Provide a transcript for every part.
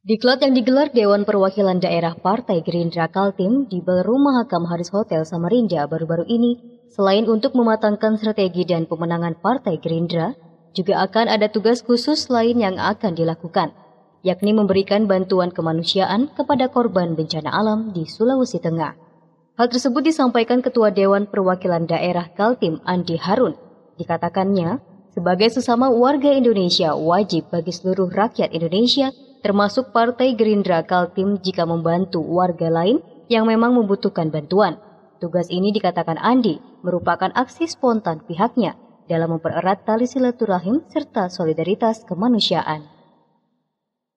Diklat yang digelar Dewan Perwakilan Daerah Partai Gerindra Kaltim di Rumah Hakam Haris Hotel Samarinda baru-baru ini, selain untuk mematangkan strategi dan pemenangan Partai Gerindra, juga akan ada tugas khusus lain yang akan dilakukan, yakni memberikan bantuan kemanusiaan kepada korban bencana alam di Sulawesi Tengah. Hal tersebut disampaikan Ketua Dewan Perwakilan Daerah Kaltim Andi Harun. Dikatakannya, sebagai sesama warga Indonesia wajib bagi seluruh rakyat Indonesia termasuk Partai Gerindra Kaltim jika membantu warga lain yang memang membutuhkan bantuan. Tugas ini dikatakan Andi merupakan aksi spontan pihaknya dalam mempererat tali silaturahim serta solidaritas kemanusiaan.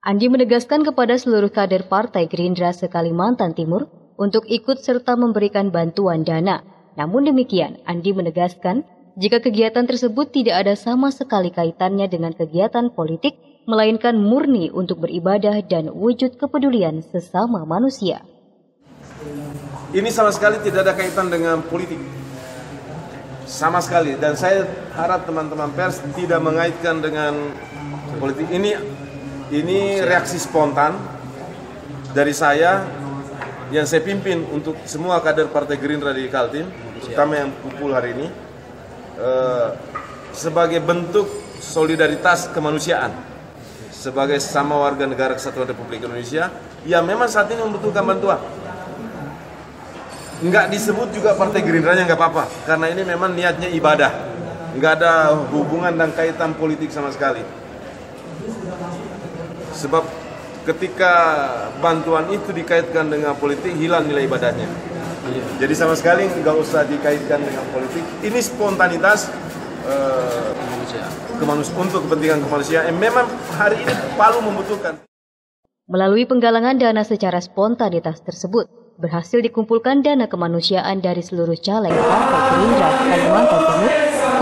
Andi menegaskan kepada seluruh kader Partai Gerindra se-Kalimantan Timur untuk ikut serta memberikan bantuan dana. Namun demikian, Andi menegaskan jika kegiatan tersebut tidak ada sama sekali kaitannya dengan kegiatan politik melainkan murni untuk beribadah dan wujud kepedulian sesama manusia. Ini sama sekali tidak ada kaitan dengan politik. Sama sekali dan saya harap teman-teman pers tidak mengaitkan dengan politik. Ini ini reaksi spontan dari saya yang saya pimpin untuk semua kader Partai Gerindra di Kaltim, terutama yang kumpul hari ini, eh, sebagai bentuk solidaritas kemanusiaan sebagai sama warga negara kesatuan Republik Indonesia yang memang saat ini membutuhkan bantuan. Nggak disebut juga Partai Gerindranya nggak apa-apa, karena ini memang niatnya ibadah. Nggak ada hubungan dan kaitan politik sama sekali. Sebab ketika bantuan itu dikaitkan dengan politik, hilang nilai ibadahnya. Jadi sama sekali nggak usah dikaitkan dengan politik. Ini spontanitas uh, kemanusiaan untuk kepentingan kemanusiaan yang memang hari ini Palu membutuhkan. Melalui penggalangan dana secara spontanitas tersebut, berhasil dikumpulkan dana kemanusiaan dari seluruh caleg Partai Gerindra Kalimantan Timur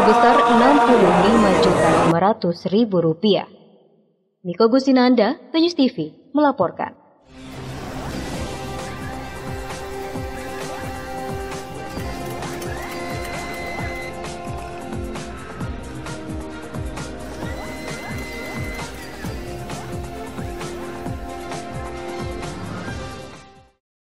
sebesar 65 juta 500 ribu rupiah. Niko Gusinanda, Penyus TV, melaporkan.